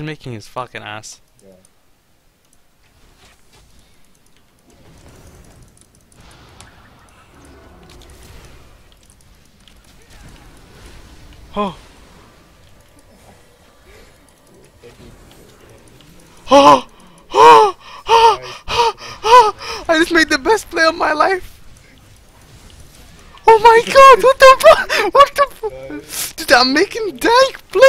He's making his fucking ass. Yeah. Oh. Oh. Oh. Oh. Oh. I just made the best play of my life. Oh my god, what the fuck? What the fuck? Uh. Dude, I'm making dank play.